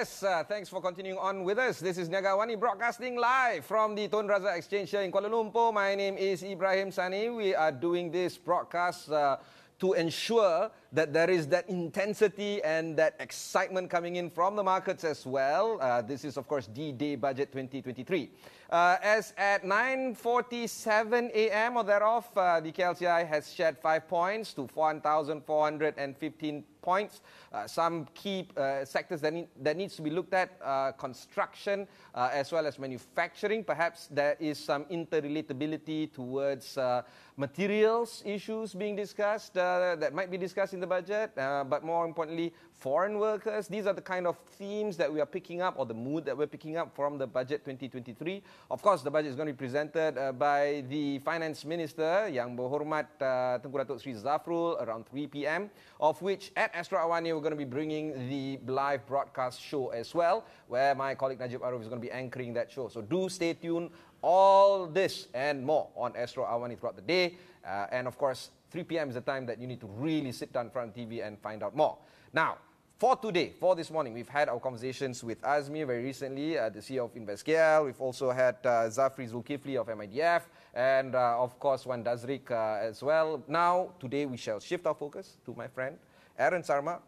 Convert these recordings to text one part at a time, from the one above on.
Yes, uh, thanks for continuing on with us. This is Niaga AWANI broadcasting live from the Tun Exchange here in Kuala Lumpur. My name is Ibrahim Sani. We are doing this broadcast uh, to ensure that there is that intensity and that excitement coming in from the markets as well. Uh, this is, of course, D-Day Budget 2023. Uh, as at 9.47 a.m. or thereof, uh, the KLCI has shed five points to 1,415 points. Uh, some key uh, sectors that, need, that needs to be looked at, uh, construction uh, as well as manufacturing. Perhaps there is some interrelatability towards uh, materials issues being discussed uh, that might be discussed in the budget. but more importantly, foreign workers. These are the kind of themes that we are picking up or the mood that we're picking up from the budget 2023. Of course, the budget is going to be presented by the finance minister, Yang Berhormat Tengku Datuk Sri Zafrul around 3 p.m., of which at Astro Awani we're going to be bringing the live broadcast show as well, where my colleague Najib Arif is going to be anchoring that show. So do stay tuned. All this and more on Astro Awani throughout the day. Uh, and of course, 3 p.m. is the time that you need to really sit down in front of TV and find out more. Now, for today, for this morning, we've had our conversations with Azmi very recently, uh, the CEO of InvestKL. We've also had uh, Zafri Zulkifli of MIDF, and uh, of course, Wan Dazrik uh, as well. Now, today, we shall shift our focus to my friend, Aaron Sarma.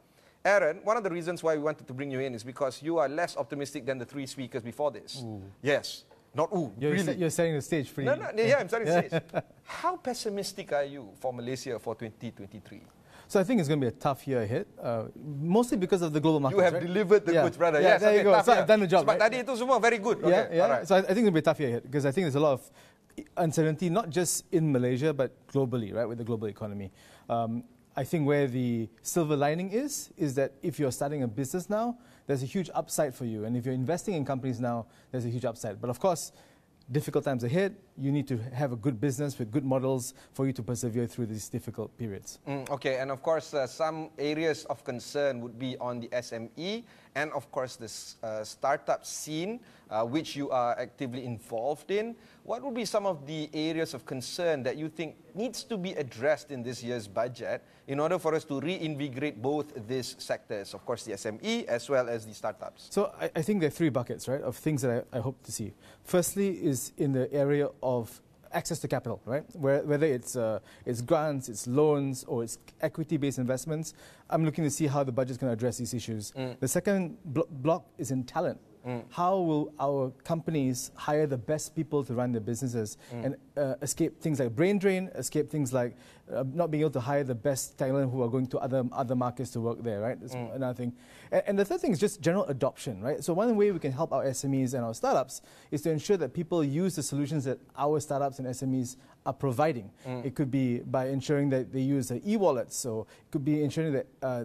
Aaron, one of the reasons why we wanted to bring you in is because you are less optimistic than the three speakers before this. Ooh. Yes. Not ooh, you're, really. you're setting the stage for no, no, yeah, I'm setting the stage. How pessimistic are you for Malaysia for 2023? So I think it's going to be a tough year ahead, uh, mostly because of the global market. You have right? delivered the yeah. goods, brother. Yeah, yes, there okay, you go. So year. I've done the job. Right? tadi itu semua very good. Yeah, okay, yeah. So I, I think it'll be a tough year ahead because I think there's a lot of uncertainty, not just in Malaysia but globally, right, with the global economy. Um, I think where the silver lining is, is that if you're starting a business now, there's a huge upside for you. And if you're investing in companies now, there's a huge upside. But of course, difficult times ahead, you need to have a good business with good models for you to persevere through these difficult periods. Mm, okay, and of course, uh, some areas of concern would be on the SME and, of course, the uh, startup scene, uh, which you are actively involved in. What would be some of the areas of concern that you think needs to be addressed in this year's budget in order for us to reinvigorate both these sectors, of course, the SME as well as the startups? So I, I think there are three buckets, right, of things that I, I hope to see. Firstly is in the area of access to capital, right? Where, whether it's, uh, it's grants, it's loans, or it's equity-based investments, I'm looking to see how the budget is going to address these issues. Mm. The second blo block is in talent. Mm. How will our companies hire the best people to run their businesses mm. and uh, escape things like brain drain, escape things like uh, not being able to hire the best talent who are going to other other markets to work there, right? That's mm. another thing. And, and, the third thing is just general adoption, right? So one way we can help our SMEs and our startups is to ensure that people use the solutions that our startups and SMEs are providing. Mm. It could be by ensuring that they use e-wallets, so it could be ensuring that uh,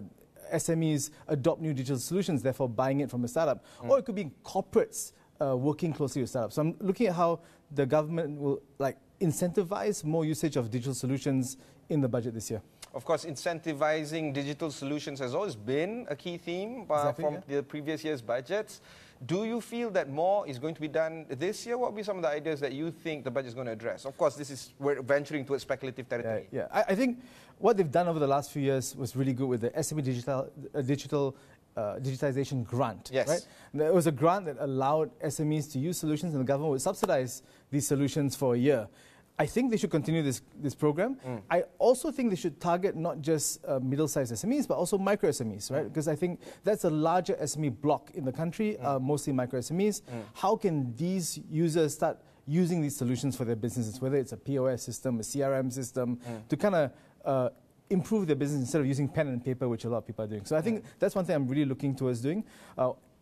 SMEs adopt new digital solutions, therefore buying it from a startup. Mm. Or it could be corporates uh, working closely with startups. So I'm looking at how the government will like incentivize more usage of digital solutions in the budget this year. Of course, incentivizing digital solutions has always been a key theme uh, exactly, from yeah. the previous year's budgets. Do you feel that more is going to be done this year? What would be some of the ideas that you think the budget is going to address? Of course, this is we're venturing towards speculative territory. Yeah, yeah. I, I, think what they've done over the last few years was really good with the SME digital, uh, digital uh, digitization grant. Yes. Right? There was a grant that allowed SMEs to use solutions, and the government would subsidize these solutions for a year. I think they should continue this, this program. Mm. I also think they should target not just uh, middle-sized SMEs, but also micro SMEs, right? Mm. Because I think that's a larger SME block in the country, mm. uh, mostly micro SMEs. Mm. How can these users start using these solutions for their businesses, whether it's a POS system, a CRM system, mm. to kind of uh, improve their business instead of using pen and paper, which a lot of people are doing. So I think that's one thing I'm really looking towards doing.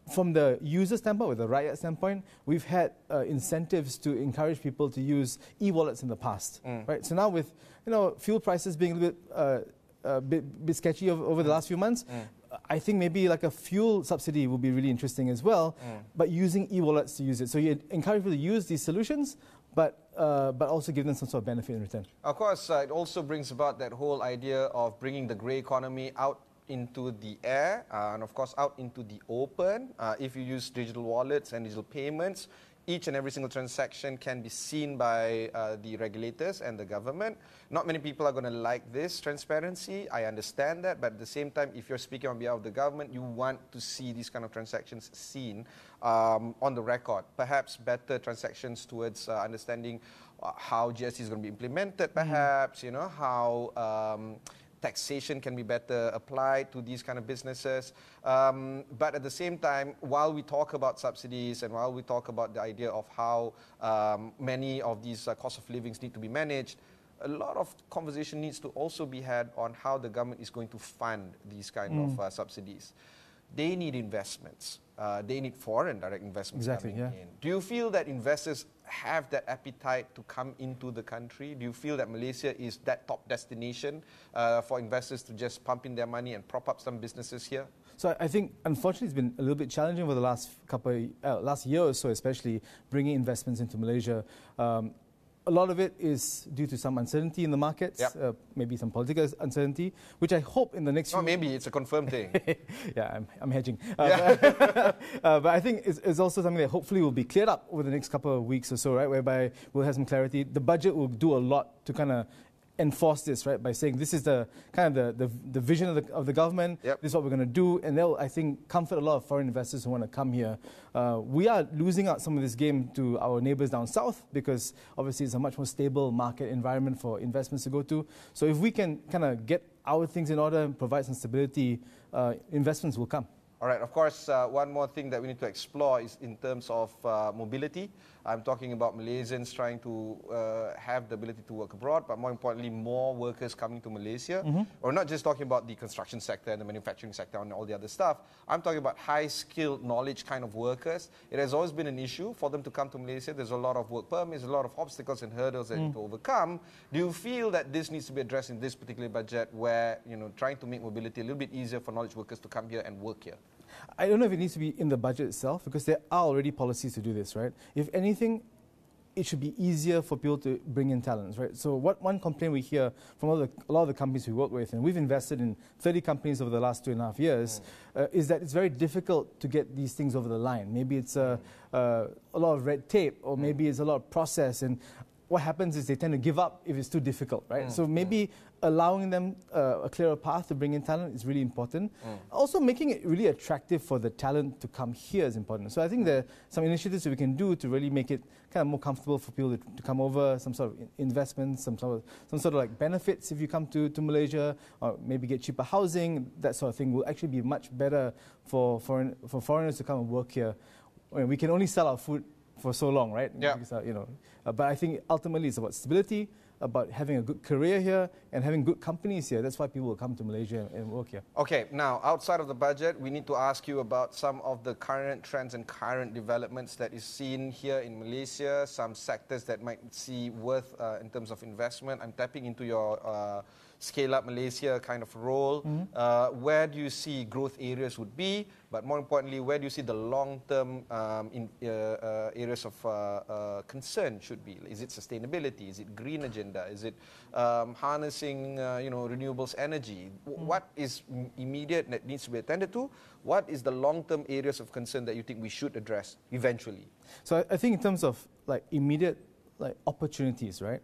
Uh, from the user standpoint, or the rakyat standpoint, we've had uh, incentives to encourage people to use e-wallets in the past, mm. right? So now with you know fuel prices being a little bit, uh, a bit, bit sketchy over, over, the last few months, mm. I think maybe like a fuel subsidy would be really interesting as well, mm. but using e-wallets to use it. So you encourage people to use these solutions, but, uh, but also give them some sort of benefit in return. Of course, uh, it also brings about that whole idea of bringing the grey economy out into the air uh, and of course out into the open. Uh, if you use digital wallets and digital payments, each and every single transaction can be seen by uh, the regulators and the government. Not many people are going to like this transparency. I understand that, but at the same time, if you're speaking on behalf of the government, you want to see these kind of transactions seen um, on the record. Perhaps better transactions towards uh, understanding uh, how GST is going to be implemented, perhaps, mm. you know, how. Um, taxation can be better applied to these kind of businesses. Um, but at the same time, while we talk about subsidies and while we talk about the idea of how um, many of these uh, cost of livings need to be managed, a lot of conversation needs to also be had on how the government is going to fund these kind mm. of uh, subsidies. They need investments. Uh, they need foreign direct investments exactly, coming yeah. in. Do you feel that investors have that appetite to come into the country? Do you feel that Malaysia is that top destination uh, for investors to just pump in their money and prop up some businesses here? So I think, unfortunately, it's been a little bit challenging over the last couple, uh, last year or so, especially bringing investments into Malaysia. Um, a lot of it is due to some uncertainty in the markets, yep. uh, maybe some political uncertainty, which I hope in the next. Oh, maybe it's a confirmed thing. yeah, I'm, I'm hedging. Uh, yeah. but, uh, but, I think it's, it's, also something that hopefully will be cleared up over the next couple of weeks or so, right? Whereby we'll have some clarity. The budget will do a lot to kind of enforce this, right, by saying this is the kind of the, the, the vision of the, of the government, yep. this is what we're going to do, and they'll, I think, comfort a lot of foreign investors who want to come here. Uh, we are losing out some of this game to our neighbors down south because obviously it's a much more stable market environment for investments to go to. So if we can kind of get our things in order and provide some stability, uh, investments will come. All right, of course, uh, one more thing that we need to explore is in terms of uh, mobility. I'm talking about Malaysians trying to uh, have the ability to work abroad, but more importantly, more workers coming to Malaysia. Mm-hmm. Or not just talking about the construction sector and the manufacturing sector and all the other stuff. I'm talking about high skilled knowledge kind of workers. It has always been an issue for them to come to Malaysia. There's a lot of work permits, a lot of obstacles and hurdles that mm. need to overcome. Do you feel that this needs to be addressed in this particular budget where, you know, trying to make mobility a little bit easier for knowledge workers to come here and work here? I don't know if it needs to be in the budget itself because there are already policies to do this, right? If anything, it should be easier for people to bring in talents, right? So what one complaint we hear from the, a lot of the companies we work with, and we've invested in 30 companies over the last two and a half years, mm. uh, is that it's very difficult to get these things over the line. Maybe it's a, uh, a lot of red tape, or mm. maybe it's a lot of process, and what happens is they tend to give up if it's too difficult, right? Mm. So maybe allowing them uh, a clearer path to bring in talent is really important. Mm. Also, making it really attractive for the talent to come here is important. So I think there are some initiatives that we can do to really make it kind of more comfortable for people to, to come over, some sort of investments, some sort of, some sort of like benefits if you come to, to Malaysia, or maybe get cheaper housing, that sort of thing will actually be much better for, foreign, for foreigners to come and work here. I mean, we can only sell our food for so long, right? Yeah. Uh, you know, uh, but I think ultimately it's about stability, about having a good career here and having good companies here. That's why people will come to Malaysia and work here. Okay, now outside of the budget, we need to ask you about some of the current trends and current developments that is seen here in Malaysia, some sectors that might see worth uh, in terms of investment. I'm tapping into your uh, ScaleUp Malaysia kind of role. Mm-hmm. Uh, where do you see growth areas would be? But more importantly, where do you see the long-term um, in, uh, uh, areas of uh, uh, concern should be? Is it sustainability? Is it green agenda? Is it um, harnessing, uh, you know, renewables energy? Mm-hmm. What is immediate that needs to be attended to? What is the long-term areas of concern that you think we should address eventually? So I, I think in terms of like immediate like opportunities, right?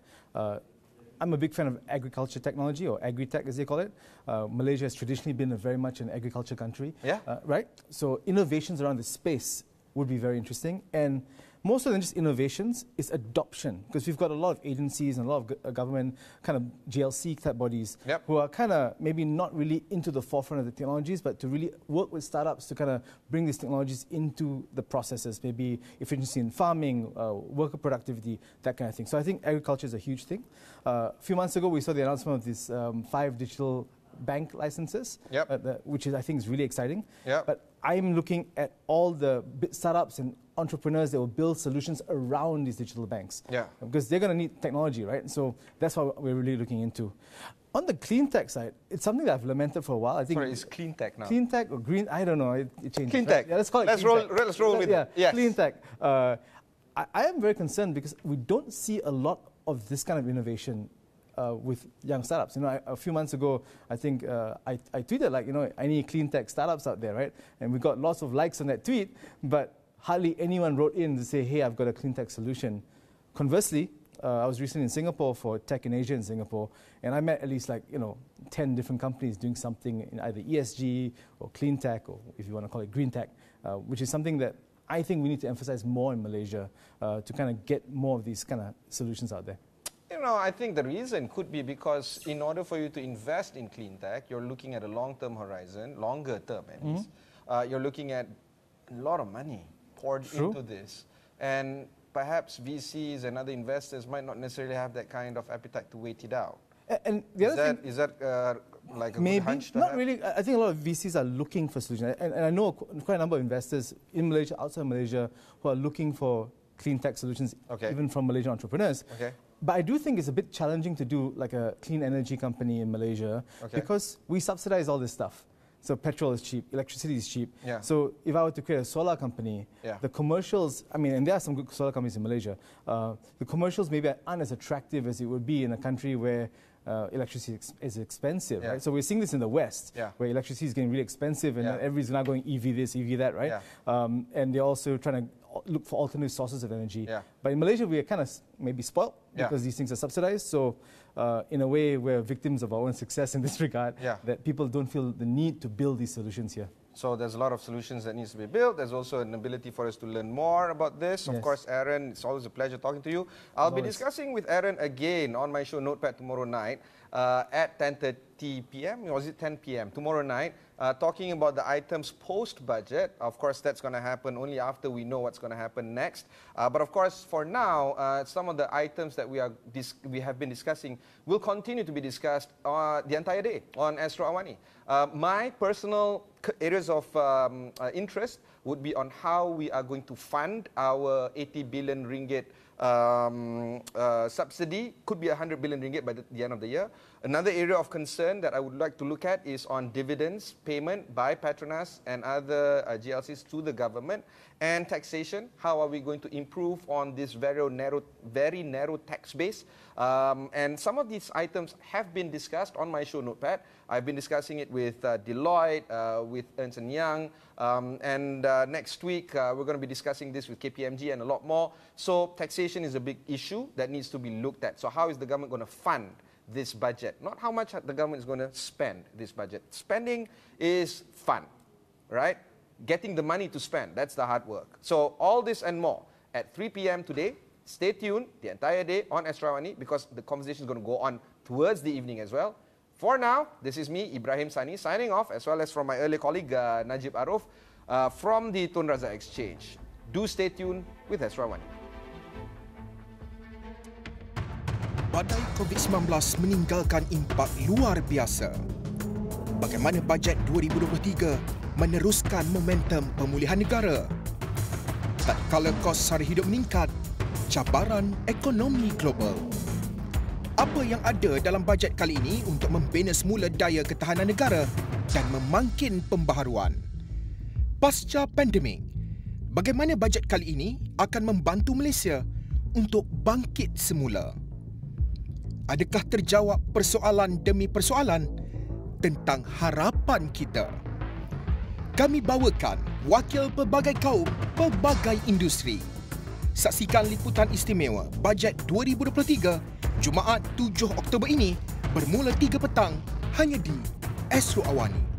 I'm a big fan of agriculture technology, or agri-tech as they call it. Uh, Malaysia has traditionally been a very much an agriculture country. Yeah. Uh, right? So innovations around this space would be very interesting. And more so than just innovations, it's adoption. Because we've got a lot of agencies and a lot of uh, government kind of GLC type bodies yep. who are kind of maybe not really into the forefront of the technologies, but to really work with startups to kind of bring these technologies into the processes, maybe efficiency in farming, uh, worker productivity, that kind of thing. So I think agriculture is a huge thing. Uh, a few months ago, we saw the announcement of these um, five digital bank licenses, yep. uh, the, which is, I think is really exciting. Yep. But I'm looking at all the startups and entrepreneurs that will build solutions around these digital banks. Yeah. Because they're going to need technology, right? So that's what we're really looking into. On the clean tech side, it's something that I've lamented for a while. I think Sorry, it's clean tech now. Clean tech or green? I don't know. It, it changes. Clean right? tech. Yeah, let's call it. Let's roll. Tech. Let's roll with yeah, it. Yes. Clean tech. Uh, I, I am very concerned because we don't see a lot of this kind of innovation uh, with young startups. You know, I, a few months ago, I think uh, I, I tweeted like, you know, any clean tech startups out there, right? And we got lots of likes on that tweet, but hardly anyone wrote in to say, hey, I've got a clean tech solution. Conversely, uh, I was recently in Singapore for Tech in Asia in Singapore, and I met at least like, you know, 10 different companies doing something in either ESG or clean tech, or if you want to call it green tech, uh, which is something that I think we need to emphasize more in Malaysia uh, to kind of get more of these kind of solutions out there. Know, I think the reason could be because in order for you to invest in clean tech, you're looking at a long-term horizon, longer term at least. Mm-hmm. Uh, you're looking at a lot of money poured True. into this. And perhaps VCs and other investors might not necessarily have that kind of appetite to wait it out. And the other is that, thing, is that uh, like a maybe not have? really. I think a lot of VCs are looking for solutions, and, and I know quite a number of investors in Malaysia, outside Malaysia, who are looking for clean tech solutions, okay. even from Malaysian entrepreneurs. Okay. But I do think it's a bit challenging to do like a clean energy company in Malaysia okay. because we subsidize all this stuff. So petrol is cheap, electricity is cheap. Yeah. So if I were to create a solar company, yeah. the commercials, I mean, and there are some good solar companies in Malaysia, uh, the commercials maybe aren't as attractive as it would be in a country where uh, electricity ex- is expensive, yeah. right? So we're seeing this in the West, yeah. where electricity is getting really expensive, and yeah. everybody's now going EV this, EV that, right? Um, and they're also trying to look for alternative sources of energy. Yeah. But in Malaysia, we are kind of maybe spoiled because these things are subsidized. So, uh, in a way, we're victims of our own success in this regard. Yeah. That people don't feel the need to build these solutions here. So there's a lot of solutions that needs to be built. There's also an ability for us to learn more about this. Yes. Of course, Aaron, it's always a pleasure talking to you. I'll be discussing with Aaron again on my show Notepad tomorrow night uh, at 10.30 p.m. or is it 10 p.m. tomorrow night, uh, talking about the items post-budget. Of course, that's going to happen only after we know what's going to happen next. Uh, but of course, for now, uh, some of the items that we, are we have been discussing will continue to be discussed uh, the entire day on Astro Awani. Uh, my personal areas of um, interest would be on how we are going to fund our 80 billion ringgit um, uh, subsidy could be 100 billion ringgit by the, the, end of the year. Another area of concern that I would like to look at is on dividends payment by Petronas and other uh, GLCs to the government and taxation. How are we going to improve on this very narrow, very narrow tax base? Um, and some of these items have been discussed on my show notepad. I've been discussing it with uh, Deloitte, uh, with Ernst & Young, um, and uh, next week uh, we're going to be discussing this with KPMG and a lot more. So taxation is a big issue that needs to be looked at. So how is the government going to fund this budget? Not how much the government is going to spend this budget. Spending is fun, right? Getting the money to spend, that's the hard work. So all this and more at 3 p.m. today. Stay tuned the entire day on Astro Awani because the conversation is going to go on towards the evening as well. For now, this is me, Ibrahim Sani, signing off, as well as from my early colleague uh, Najib Aruf uh, from the Tun Razak Exchange. Do stay tuned with Astro Awani. Badai COVID-19 meninggalkan impak luar biasa. Bagaimana bajet 2023 meneruskan momentum pemulihan negara? Tatkala kos sara hidup meningkat, cabaran ekonomi global. Apa yang ada dalam bajet kali ini untuk membina semula daya ketahanan negara dan memangkin pembaharuan? Pasca pandemik, bagaimana bajet kali ini akan membantu Malaysia untuk bangkit semula? Adakah terjawab persoalan demi persoalan tentang harapan kita? Kami bawakan wakil pelbagai kaum, pelbagai industri Saksikan liputan istimewa Bajet 2023 Jumaat 7 Oktober ini bermula 3 petang hanya di Astro Awani.